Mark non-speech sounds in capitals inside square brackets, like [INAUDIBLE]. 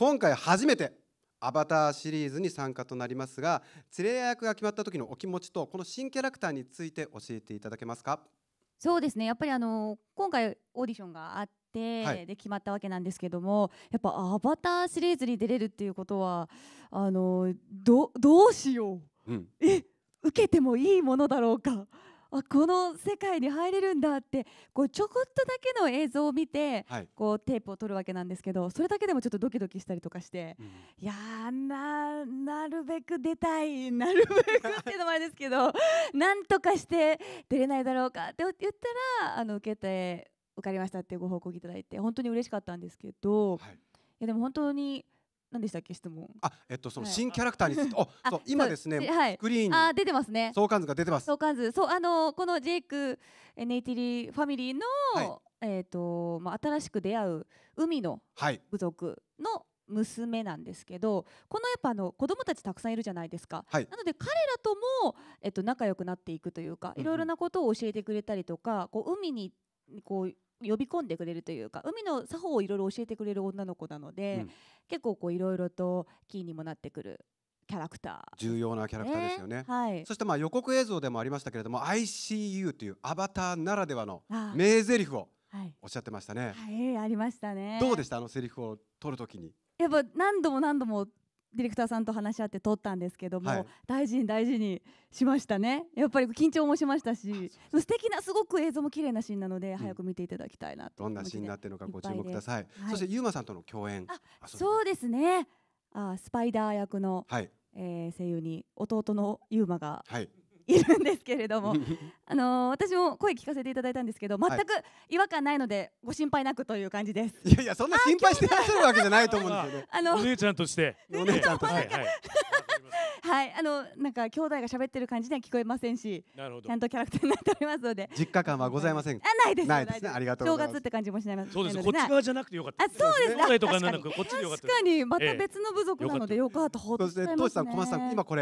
今回初めてアバターシリーズに参加となりますがツレイヤー役が決まった時のお気持ちとこの新キャラクターについて教えていただけますか？そうですね。やっぱりあの今回オーディションがあって、はい。で決まったわけなんですけどもやっぱアバターシリーズに出れるっていうことはあのどどうしよう？うん。え受けてもいいものだろうか？あこの世界に入れるんだってこうちょこっとだけの映像を見てはい、こうテープを取るわけなんですけどそれだけでもちょっとドキドキしたりとかしていやーななるべく出たいなるべくっていうのもあれですけど [LAUGHS] なんとかして出れないだろうかって言ったらあの受けて受かりましたっていうご報告いただいて本当に嬉しかったんですけど、い、はい、やでも本当に何でしたっけ？質問。あえっとそのはい。新キャラクターについ [LAUGHS] あそう今ですねはい。スクリーンに。あー出てますね。相関図が出てます。相関図。そうあのこのジェイクえネイティリーファミリーの、はい。えっ、とまあ新しく出会う海のはい。部族の娘なんですけどこのやっぱあの子供たちたくさんいるじゃないですか、はい。なので彼らとも、えっと、仲良くなっていくというかうんうん。いろいろなことを教えてくれたりとかこう海にこう呼び込んでくれるというか海の作法をいろいろ教えてくれる女の子なので、うん。結構こういろいろとキーにもなってくるキャラクター。重要なキャラクターですよね。はい。そしてまあ予告映像でもありましたけれども ICU というアバターならではのあ。名台詞をはい、おっしゃってましたね、はい、ありましたね。どうでした？あのセリフを取るときに。やっぱ何度も何度もディレクターさんと話し合って撮ったんですけども、はい。大事に大事にしましたね。やっぱり緊張もしましたし素敵なすごく映像も綺麗なシーンなので、早く見ていただきたいなとどんなシーンになっているのかご注目ください。はい。そしてゆうまさんとの共演。ああそうそうですね。あスパイダー役の、はい。えー声優に弟のユーマがはいいるんですけれども [LAUGHS] あのー私も声聞かせていただいたんですけど全はい。く違和感ないのでご心配なくという感じです。いやいやそんな心配してらっしゃるわけじゃないと思うんですよね。あのお姉ちゃんとして。お姉ちゃんとして。はいはい。はい。あのなんか兄弟が喋ってる感じには聞こえませんしなるほど。ちゃ。んとキャラクターになっておりますので。実家感はございません。あないですないですね。ありがとうございます。正月って感じもしないそうです。こっち側じゃなくてよかった。あそうです。ね。兄弟とかなんかこっちでよかった確。かに。またええ別の部族なのでよかった。ほっとそししちゃいますね。て当時さん小松さん今これ